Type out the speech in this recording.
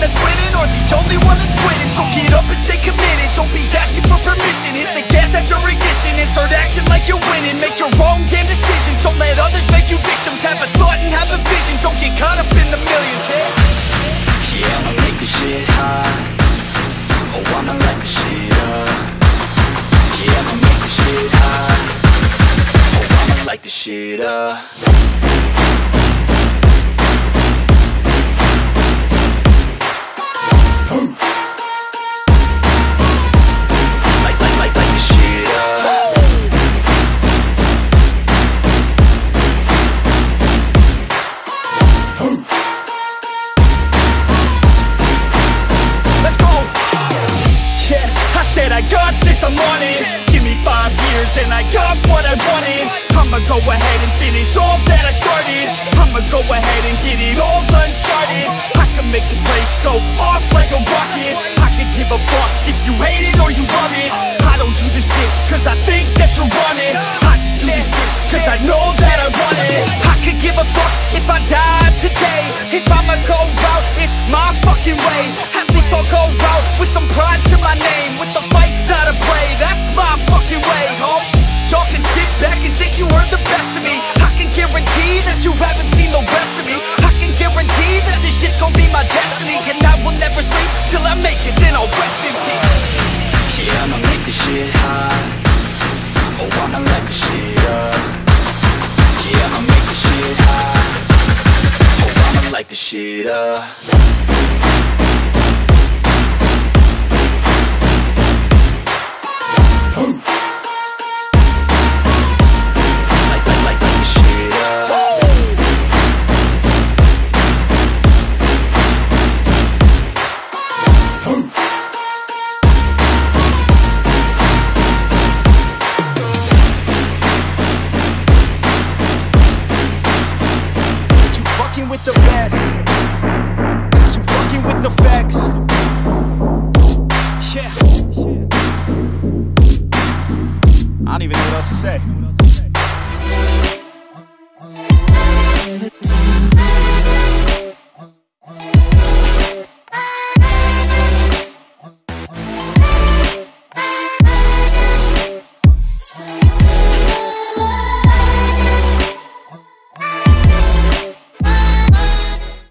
that's winning Or the only one that's quitting. So get up and stay committed. Don't be asking for permission. Hit the gas after ignition And start acting like you're winning. Make your own damn decisions. Don't let others make you victims. Have a thought and have a vision. Don't get caught up in the millions. Yeah? Yeah, I'ma make this shit hot Oh, I'ma light this shit up. Yeah, I'ma make this shit hot Oh, I'ma light this shit up I'm on it Give me five years and I got what I wanted. I'ma go ahead and finish all that I started. I'ma go ahead and get it all uncharted. I can make this place go off like a rocket. I can give a fuck if you hate it or you love it. I don't do this shit cause I think that you want it I just do this shit cause I know that I want it. I could give a fuck if I die today. If I'ma go out, it's my fucking way. At least I'll go out with some pride to my name. With the Will till I make it, then I'll rest in peace. Yeah, I'ma make this shit hot. Oh, I'ma light this shit up. Yeah, I'ma make this shit hot. Oh, I'ma light this shit up the facts. Yeah. I don't even know what else to say